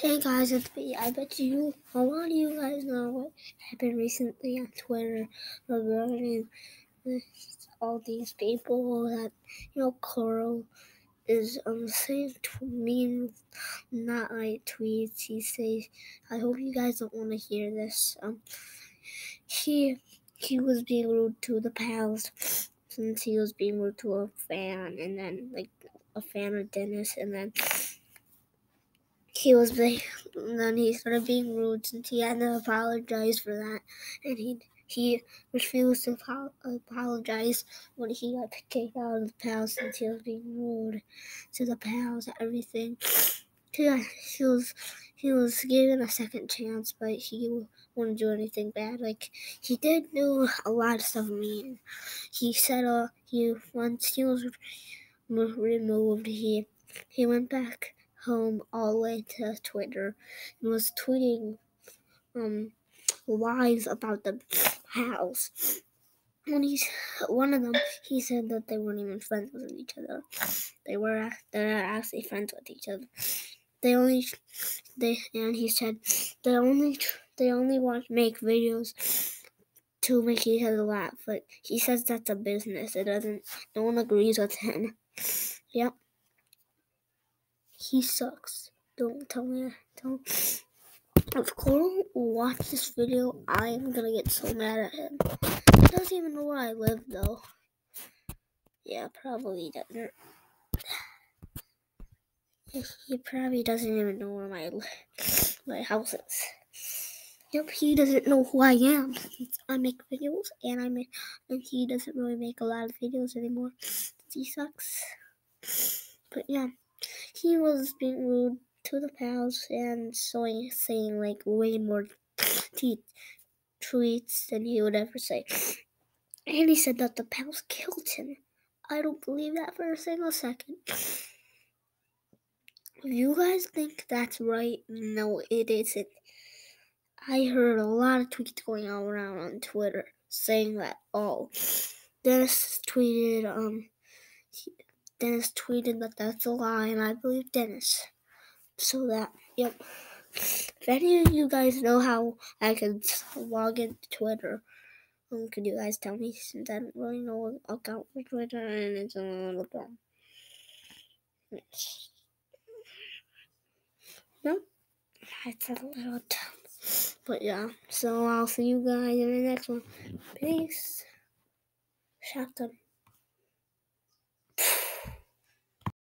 Hey guys, it's me. I bet you a lot of you guys know what happened recently on Twitter regarding all these people that you know Corl is um saying to me not my tweets. He says, "I hope you guys don't want to hear this." Um, he he was being rude to the pals since he was being rude to a fan, and then like a fan of Denis, and then he was being, then he started being rude since he had to apologize for that, and he he refused to apologize when he got kicked out of the pals since he was being rude to the pals and everything. Yeah, he was he was given a second chance, but he wouldn't do anything bad. Like he did do a lot of stuff mean. He said, uh, he once he was removed, he he went back home all the way to Twitter and was tweeting um lies about the house. When he's one of them, he said that they weren't even friends with each other. They were they're actually friends with each other. They only they and he said they only they only want to make videos to make each other laugh. But he says that's a business. It doesn't. No one agrees with him. Yep. He sucks. Don't tell me. Don't. If Corl watch this video, I am gonna get so mad at him. He doesn't even know where I live, though. Yeah, probably doesn't. He probably doesn't even know where my my house is. Yep, he doesn't know who I am. I make videos, and I make, and he doesn't really make a lot of videos anymore. He sucks. But yeah he was being rude to the pals and so saying like way more tweets than he would ever say. And he said that the pals killed him. I don't believe that for a single second. You guys think that's right, no, it isn't. I heard a lot of tweets going around on Twitter saying that, oh, Denis tweeted, um, Denis tweeted that that's a lie, and I believe Denis. So that, yep. If any of you guys know how I can log into Twitter, um, could you guys tell me since I don't really know what account for Twitter and it's a little dumb. Yes. Nope. It's a little dumb. But yeah, so I'll see you guys in the next one. Peace. Shotgun.